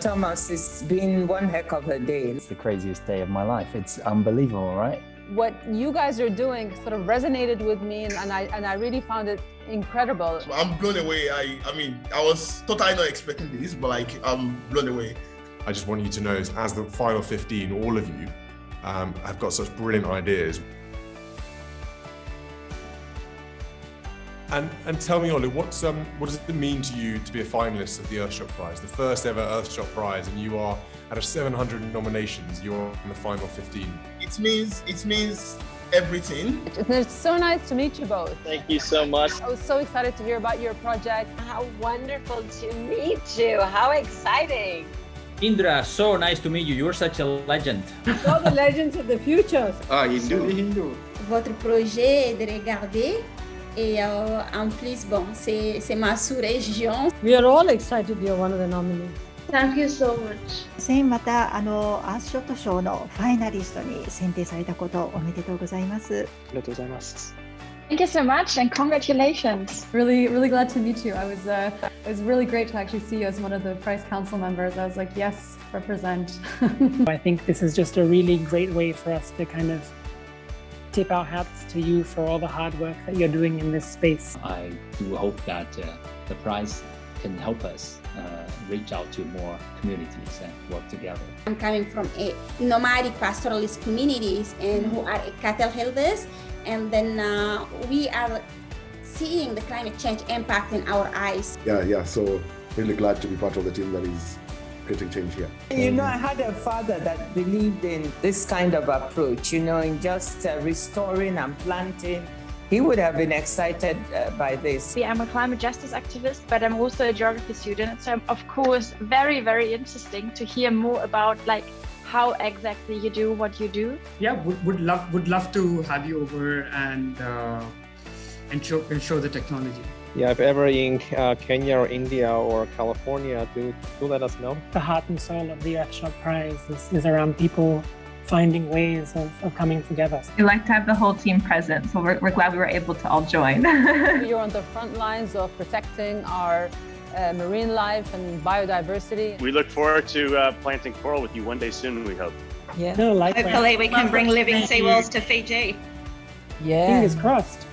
Thomas, it's been one heck of a day. It's the craziest day of my life. It's unbelievable, right? What you guys are doing sort of resonated with me, and, and I and I really found it incredible. I'm blown away. I I mean, I was totally not expecting this, but like I'm blown away. I just want you to know, as the final 15, all of you um, have got such brilliant ideas. And, and tell me, Olu, what's, um, what does it mean to you to be a finalist of the Earthshot Prize, the first ever Earthshot Prize, and you are out of 700 nominations, you're in the final 15? It means it means everything. It's so nice to meet you both. Thank you so much. I was so excited to hear about your project. How wonderful to meet you. How exciting. Indra, so nice to meet you. You're such a legend. All the legends of the future. Ah, Hindou. Hindou. Votre projet est de regarder et euh, en plus, bon, c'est ma sous-région. We are all excited you're one of the nominees. Thank you so much. 先またあのアーショット賞のファイナリストに選定されたことおめでとうございます。ありがとうございます。Thank you so much and congratulations. Really, really glad to meet you. I was, uh, it was really great to actually see you as one of the Prize Council members. I was like, yes, represent. I think this is just a really great way for us to kind of tip our hats to you for all the hard work that you're doing in this space. I do hope that uh, the prize can help us uh, reach out to more communities and work together. I'm coming from a nomadic pastoralist communities and who are cattle herders, and then uh, we are seeing the climate change impact in our eyes. Yeah, yeah. So really glad to be part of the team that is creating change here. You know, I had a father that believed in this kind of approach, you know, in just uh, restoring and planting. He would have been excited uh, by this. I'm a climate justice activist, but I'm also a geography student. So, I'm, of course, very, very interesting to hear more about like how exactly you do what you do. Yeah, would, would love would love to have you over and uh, and show and show the technology. Yeah, if ever in uh, Kenya or India or California, do do let us know. The heart and soul of the Earthshot Prize is, is around people finding ways of, of coming together. We like to have the whole team present, so we're, we're glad we were able to all join. You're on the front lines of protecting our uh, marine life and biodiversity. We look forward to uh, planting coral with you one day soon, we hope. Yeah. No, likewise. Hopefully, we can bring living seawalls to Fiji. Yeah. Fingers crossed.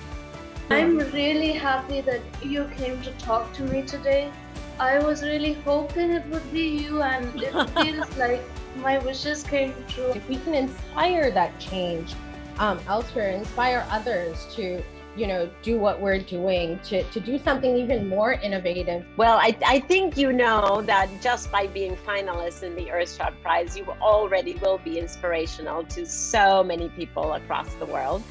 I'm really happy that you came to talk to me today. I was really hoping it would be you, and it feels like my wishes came true. If we can inspire that change um, elsewhere, inspire others to, you know, do what we're doing, to, to do something even more innovative. Well, I, I think you know that just by being finalists in the Earthshot Prize, you already will be inspirational to so many people across the world.